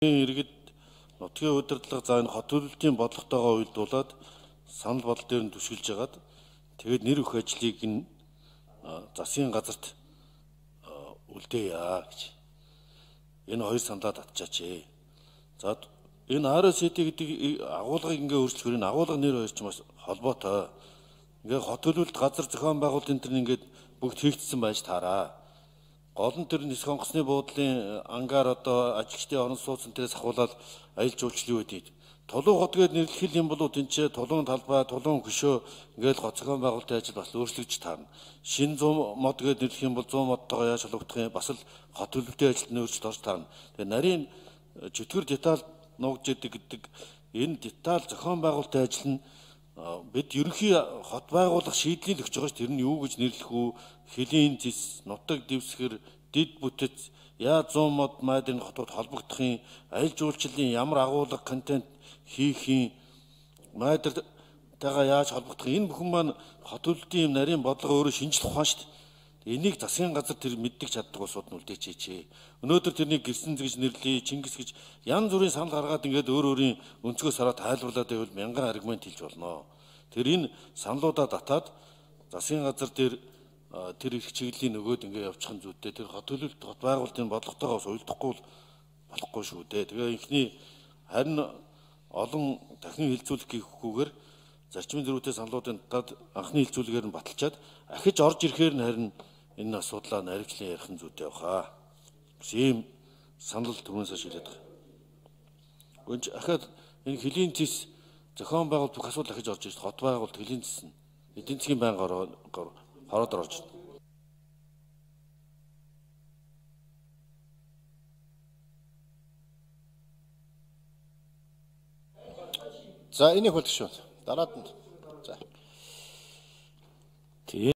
иргэд нутгийн удирдлага за энэ хот төлөвлөлтийн бодлоготойгоо уялдуулаад санал бодол дээр нь түшгэлж хагаад тэгээд нэр өх ажлыг нь засгийн газарт үлдээе гэж энэ хоёр саналаа татчаач ээ. За энэ RST гэдэг агуулгыг ингээ өөрчлөхөр энэ агуулга нэр хоёр ч маш холбоотой. Ингээ хот төлөвлөлт газар зохион байгуулалт энэ төр ингээд бүгд хийгдсэн байж таараа. Гол нь тэр нис хонгоцны буудлын ангаар одоо ажилчдын орон сууцн тэрээс ахуулаад аялал жуулчлал юу гэдэг. Тулуун хот гээд нэрлэх юм бол тэнцээ тулуун талбай, тулуун хөшөө ингээл гоцгон байгуулалтын ажил бас өөрчлөгдөж таарна. Шин 100 мод гээд нэрлэх юм бол 100 модтойгоо яаж холбогдох юм бас л хот төлөвлөлтийн ажилд нь өөрчлөлт орж таарна. Тэгээ нарийн чөтгөр деталь нуугдж идэг гэдэг энэ деталь зохион байгуулалтын ажил нь бид ерөнхий хот байгуулах шийдлийг өгч байгаа ш. Тэр нь юу гэж нэрлэх үү? Хөлийн зис нутаг дэвсгэр дид бүтэц яа 100 мод майдын хотод холбогдохын аль жуулчлалын ямар агуулга контент хийхин майдартайгаа яаж холбогдох энэ бүхэн маань хот төлөлтийн юм нарийн бодлого өөрөө шинжлэх ухаан шүү дээ Энийг засгийн газар тэр мэддэг чаддаг улсууд нь үлдээчээч. Өнөөдөр тэрнийг гэрсэн гэж нэрлэе, Чингис гэж янз бүрийн санал гаргаад ингээд өөр өөрийн өнцгөөс хараад тайлбарлаад байвал мянган аргумент хэлж болно. Тэр энэ саналуудаа татаад засгийн газар дээр тэр их чиглэлийн нөгөөд ингээд явуучих нь зүйтэй. Тэр хот төлөлт хот байгуулалтын бодлоготойгоос уйлдахгүй болохгүй шүү дээ. Тэгээ ихний харин олон дахин хилцүүлэх гэхгүйгээр зарчмын зөрүүтэй саналуудын дад анхны хилцүүлгээр нь баталчаад ахиж орж ирэхээр нь харин энэ асуудлаа наривчлан ярих нь зүйтэй баха. Ийм санал түрүүнээс шилээд байгаа. Гүнж ахад энэ хөлийн зис зохион байгуулалт бүх асуудал ахиж орж ирж хот байгуулалт хөлийн зис нь эдийн засгийн байнга хороод орж байна. За энийг хөлтөш шүү. Дараад нь. За.